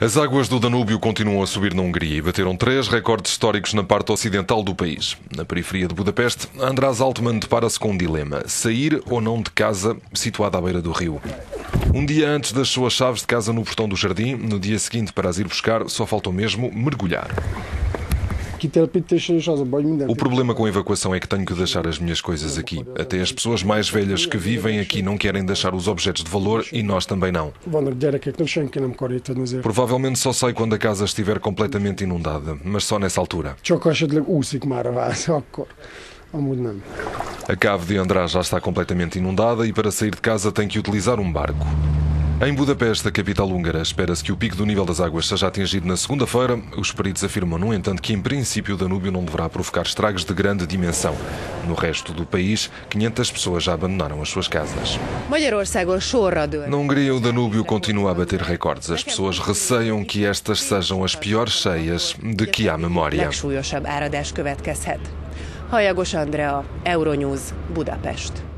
As águas do Danúbio continuam a subir na Hungria e bateram três recordes históricos na parte ocidental do país. Na periferia de Budapeste, András Altman depara-se com um dilema: sair ou não de casa, situada à beira do rio. Um dia antes das suas chaves de casa no portão do jardim, no dia seguinte para as ir buscar, só faltou mesmo mergulhar. O problema com a evacuação é que tenho que deixar as minhas coisas aqui. Até as pessoas mais velhas que vivem aqui não querem deixar os objetos de valor e nós também não. Provavelmente só sei quando a casa estiver completamente inundada, mas só nessa altura. A cave de András já está completamente inundada e para sair de casa tem que utilizar um barco. Em Budapeste, a capital húngara, espera-se que o pico do nível das águas seja atingido na segunda-feira. Os peritos afirmam, no entanto, que em princípio o Danúbio não deverá provocar estragos de grande dimensão. No resto do país, 500 pessoas já abandonaram as suas casas. Na Hungria, o Danúbio continua a bater recordes. As pessoas receiam que estas sejam as piores cheias de que há memória. Hajagos Andrea, Euronews, Budapest.